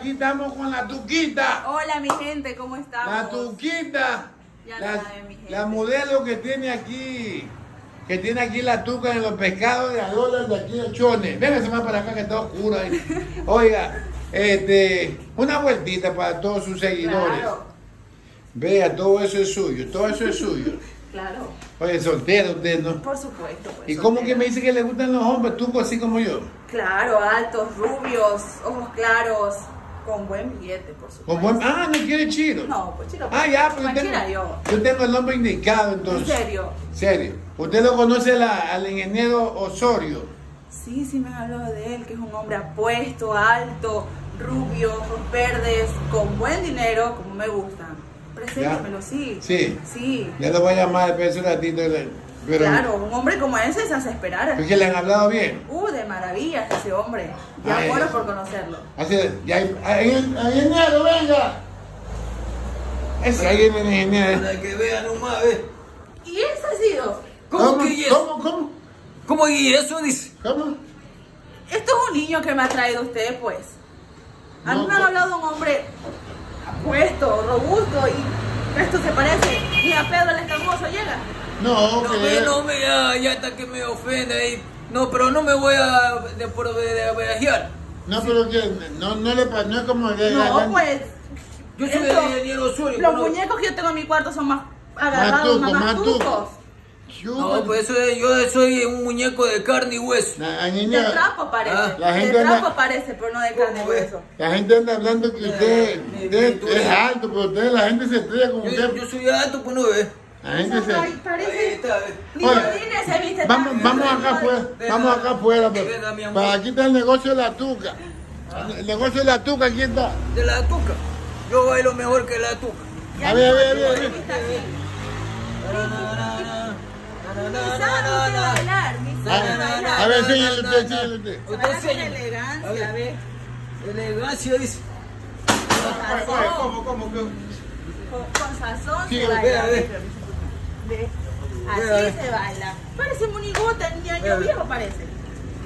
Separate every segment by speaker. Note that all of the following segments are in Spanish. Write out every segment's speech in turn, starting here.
Speaker 1: Aquí estamos con la tuquita.
Speaker 2: Hola mi gente, ¿cómo estamos?
Speaker 1: La tuquita.
Speaker 2: Ya
Speaker 1: La,
Speaker 2: saben, mi gente.
Speaker 1: la modelo que tiene aquí. Que tiene aquí la tuca en los pescados de dólar de aquí de Chone. Véngase más para acá que está oscuro ahí. Oiga, este, una vueltita para todos sus seguidores.
Speaker 2: Claro,
Speaker 1: Vea, todo eso es suyo, todo eso es suyo.
Speaker 2: claro,
Speaker 1: Oye, soltero usted, ¿no?
Speaker 2: por supuesto. pues,
Speaker 1: ¿Y cómo que me dice que le gustan los hombres tucos así como yo?
Speaker 2: Claro, altos, rubios, ojos claros, con buen billete, por supuesto.
Speaker 1: Con buen- Ah, no quiere chiro.
Speaker 2: No, pues chilo.
Speaker 1: Ah, ya, pues yo
Speaker 2: Cualquiera
Speaker 1: tengo,
Speaker 2: yo.
Speaker 1: yo tengo el nombre indicado
Speaker 2: ¿En
Speaker 1: entonces.
Speaker 2: serio?
Speaker 1: Serio. ¿Usted lo conoce la- al ingeniero Osorio?
Speaker 2: Sí, sí me hablado de él, que es un hombre apuesto, alto, rubio, ojos verdes, con buen dinero, como me gustan. Preséntemelo, sí.
Speaker 1: Sí.
Speaker 2: Sí.
Speaker 1: Ya lo voy a llamar después de un ratito. Pero,
Speaker 2: Claro, un hombre como ese se hace esperar.
Speaker 1: ¿Es que le han hablado bien?
Speaker 2: Uh, de maravillas ese hombre. Ya
Speaker 1: Ay,
Speaker 2: muero por conocerlo.
Speaker 1: Así, ya hay, hay- hay- ingeniero, venga. Ese el ingeniero.
Speaker 3: Para que vean nomás, ¿ves?
Speaker 2: ¿Y ese ha sido?
Speaker 3: ¿Cómo, que y eso?
Speaker 1: ¿Cómo? ¿Cómo?
Speaker 3: ¿Cómo y eso dice?
Speaker 1: ¿Cómo?
Speaker 2: Esto es un niño que me ha traído usted, pues. A mí
Speaker 1: No,
Speaker 2: me han hablado de un hombre apuesto, robusto y esto se parece. Ni a Pedro el Escamoso llega.
Speaker 1: No,
Speaker 3: No,
Speaker 1: que
Speaker 3: ve, no me, ya, ya hasta que me ofende ahí. No, pero no me voy a de, por de, de viajar.
Speaker 1: no, pero que no, no le pa- no es como de
Speaker 2: No, pues.
Speaker 3: Yo soy el ingeniero Osorio.
Speaker 2: Los
Speaker 3: pero-
Speaker 2: muñecos que yo tengo en mi cuarto son más agarrados,
Speaker 1: tucos,
Speaker 2: más,
Speaker 1: más tucos.
Speaker 2: tucos.
Speaker 3: No, pues eso es- yo soy un muñeco de carne y hueso.
Speaker 1: La,
Speaker 2: De
Speaker 1: niña-
Speaker 2: trapo parece.
Speaker 3: Ah,
Speaker 1: la gente
Speaker 2: de
Speaker 1: anda-
Speaker 2: trapo parece, pero no de carne y hueso.
Speaker 1: la gente anda hablando que usted,
Speaker 3: mi
Speaker 1: usted
Speaker 3: pintura.
Speaker 1: es alto, pero usted, la gente se estrella con
Speaker 3: Yo,
Speaker 1: usted.
Speaker 3: yo soy alto, pues no ves.
Speaker 1: Oye, Vamos, vamos acá afuera, vamos acá afuera, pero para aquí está el negocio de la tuca. El negocio de la tuca, aquí está.
Speaker 3: De la tuca. Yo bailo mejor que la tuca.
Speaker 1: A ver, a ver, a ver, a ver. A ver,
Speaker 3: na,
Speaker 1: usted,
Speaker 2: elegancia,
Speaker 3: A
Speaker 2: ve.
Speaker 3: Elegancia dice.
Speaker 1: ¿Cómo, cómo, cómo?
Speaker 2: Con, sazón
Speaker 1: Sí,
Speaker 2: se
Speaker 1: ve,
Speaker 2: baila.
Speaker 3: ve.
Speaker 2: Así se baila. Parece monigota, ni año viejo parece.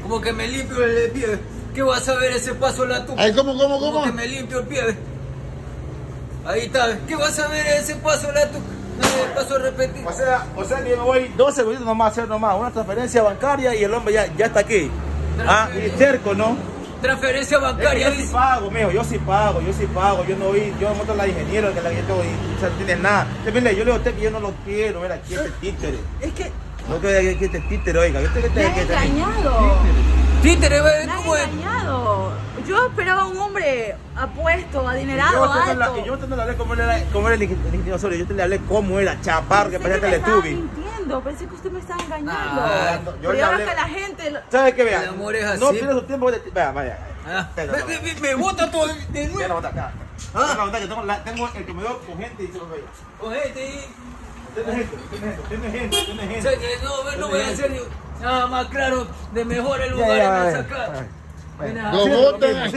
Speaker 3: Como que me limpio el pie. ¿Qué vas a ver ese paso la tuca?
Speaker 1: Ay, ¿cómo, cómo,
Speaker 3: Como
Speaker 1: cómo?
Speaker 3: que me limpio el pie. Ahí está. ¿Qué vas a ver ese paso la tuca? No me paso a repetir.
Speaker 4: O sea, o sea que yo me voy dos segunditos nomás a hacer nomás una transferencia bancaria y el hombre ya, ya está aquí. Ah, y cerco, ¿no?
Speaker 3: Transferencia
Speaker 4: Es que
Speaker 3: bancaria
Speaker 4: yo sí
Speaker 3: dice.
Speaker 4: pago, mijo, yo sí pago, yo sí pago, yo no vi, yo monto la ingeniero que la que yo y o sea, no tiene nada. Yo, mire, yo le digo a usted que yo no lo quiero, mira, aquí este títere.
Speaker 2: Es que
Speaker 4: No quiero que este títere, oiga, yo que
Speaker 2: me
Speaker 4: este que
Speaker 2: engañado.
Speaker 3: Títere, ¿ves
Speaker 2: Me han
Speaker 3: cómo es?
Speaker 2: engañado. Yo esperaba un hombre apuesto, adinerado,
Speaker 4: Yo a no
Speaker 2: alto.
Speaker 4: la- y yo a no le hablé como era, como era el ingeniero Osorio, yo te le hablé cómo era, chaparro, que parecía Teletubby.
Speaker 2: Mintiendo, pensé que usted me estaba engañando.
Speaker 3: Ah,
Speaker 4: no, yo
Speaker 2: Pero ahora
Speaker 4: hablé-
Speaker 2: que la gente... lo-
Speaker 4: ¿Sabe qué, vea?
Speaker 3: El amor es
Speaker 4: No
Speaker 3: así.
Speaker 4: pierda su tiempo, vaya, vaya.
Speaker 3: Ah,
Speaker 4: Venga,
Speaker 3: me,
Speaker 4: vaya.
Speaker 3: me, me bota todo de
Speaker 4: Ya
Speaker 3: nuevo.
Speaker 4: la bota acá.
Speaker 3: Ah.
Speaker 4: Ya la que tengo, la- tengo el comedor con gente y se lo veo.
Speaker 3: Cogete y.
Speaker 4: Tiene gente, tiene gente, tiene gente, tiene
Speaker 3: O
Speaker 4: gente.
Speaker 3: sea que no, no voy a hacer nada más claro de mejores
Speaker 4: Ya,
Speaker 3: lugares
Speaker 4: ya, ya,
Speaker 3: sacar.
Speaker 4: ya.
Speaker 1: Lo botan,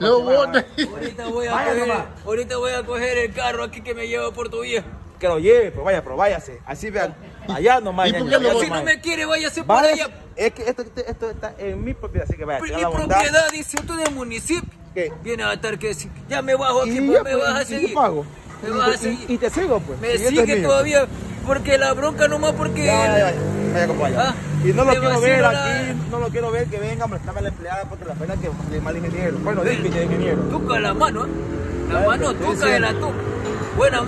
Speaker 4: lo
Speaker 1: botan.
Speaker 3: Ahorita voy a coger, ahorita voy a coger el carro aquí que me lleva por tu vía.
Speaker 4: Que lo lleve, pues vaya, pero váyase. Así vean. Allá nomás.
Speaker 1: ¿Y por qué
Speaker 4: allá
Speaker 3: Si no me quiere, váyase por allá.
Speaker 4: es que esto, esto, esto está en mi propiedad, así que vaya.
Speaker 3: Mi
Speaker 4: la bondad.
Speaker 3: propiedad, dice tú del municipio.
Speaker 4: ¿Qué?
Speaker 3: Viene a estar que ya me bajo aquí,
Speaker 4: Y
Speaker 3: pues
Speaker 4: ya,
Speaker 3: me
Speaker 4: pues,
Speaker 3: vas a
Speaker 4: ¿y
Speaker 3: seguir.
Speaker 4: pago?
Speaker 3: Me
Speaker 4: Y
Speaker 3: vas a seguir.
Speaker 4: y, y te sigo, pues.
Speaker 3: Me
Speaker 4: Y este es
Speaker 3: sigue todavía porque la bronca nomás porque.
Speaker 4: Ya, ya, ya. Vaya.
Speaker 3: Ah,
Speaker 4: y no lo quiero ver aquí, no lo quiero ver que venga a molestarme a la empleada porque la pena que es mal ingeniero. Bueno, dije ingeniero.
Speaker 3: Tuca la mano, ¿eh? La mano tuca de la tuca. Buena